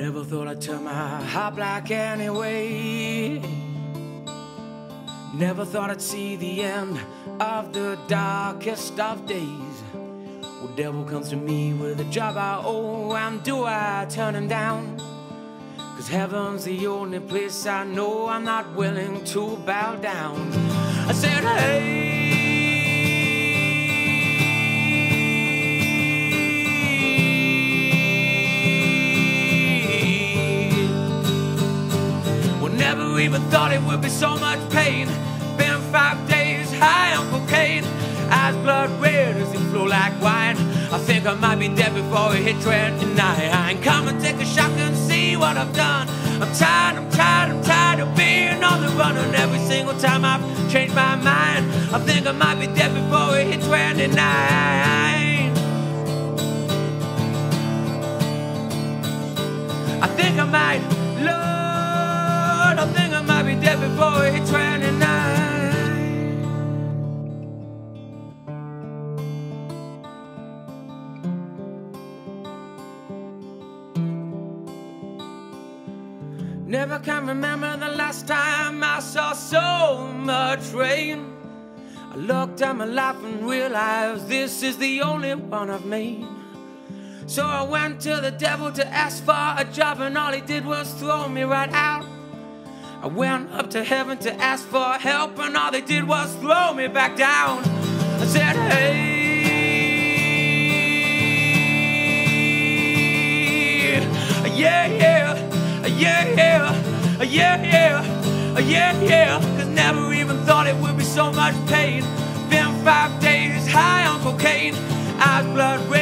Never thought I'd turn my heart black anyway. Never thought I'd see the end of the darkest of days. Well, devil comes to me with a job I owe, and do I turn him down? Cause heaven's the only place I know I'm not willing to bow down. I said, hey. Never even thought it would be so much pain. Been five days high on cocaine. Eyes blood red as it flow like wine. I think I might be dead before it hit 29. Come and take a shot and see what I've done. I'm tired, I'm tired, I'm tired of being on the run. And every single time I've changed my mind, I think I might be dead before it hit 29. I think I might, think Dead before 29. Never can remember the last time I saw so much rain. I looked at my life and realized this is the only one I've made. So I went to the devil to ask for a job, and all he did was throw me right out. I went up to heaven to ask for help, and all they did was throw me back down. I said, Hey, yeah, yeah, yeah, yeah, yeah, yeah, yeah, yeah. Cause never even thought it would be so much pain. Been five days high on cocaine, eyes blood red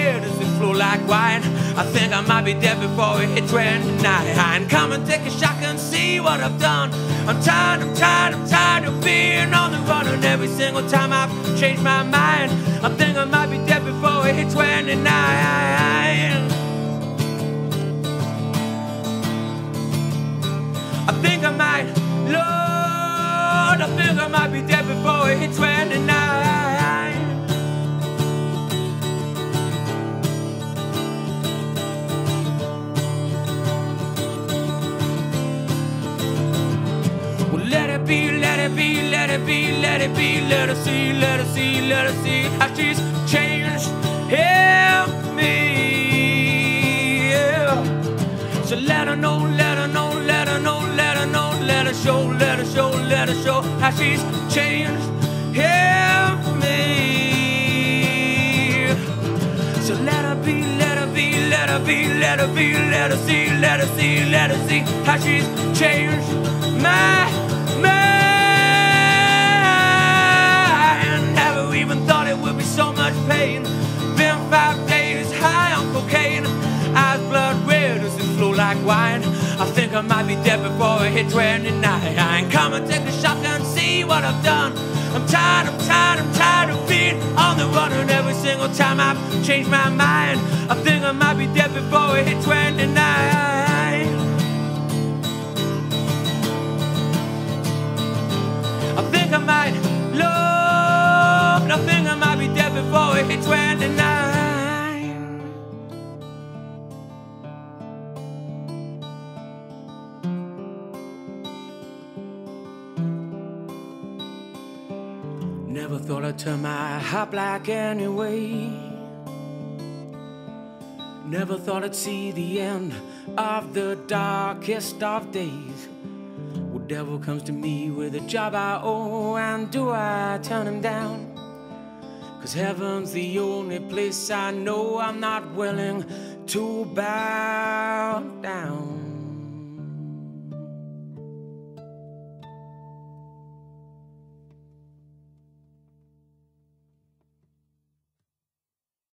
wine. I think I might be dead before it hit 29. Come and take a shot and see what I've done. I'm tired, I'm tired, I'm tired of being on the run. And every single time I've changed my mind, I think I might be dead before it hit 29. I think I might, Lord, I think I might be dead before it hit 29. It be, let it be, let it be, let us see, let us see, let us see how she's changed. Help me. So let her know, let her know, let her know, let her know, let her show, let her show, let her show how she's changed. Help me. So let her be, let her be, let her be, let her be, let her see, let her see, let her see how she's changed my would be so much pain. Been five days high on cocaine, eyes blood red as it flow like wine. I think I might be dead before it hit 29. Come and take a shot and see what I've done. I'm tired, I'm tired, I'm tired of being on the run. And every single time I've changed my mind, I think I might be dead before it hit 29. 429. Never thought I'd turn my heart black anyway. Never thought I'd see the end of the darkest of days. Well, devil comes to me with a job I owe, and do I turn him down? Cause heaven's the only place I know I'm not willing to bow down.